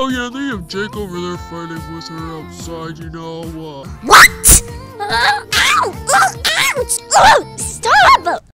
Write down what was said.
Oh yeah, they have Jake over there fighting with her outside, you know. Uh, What? Uh, ow! Oh, ouch! Oh,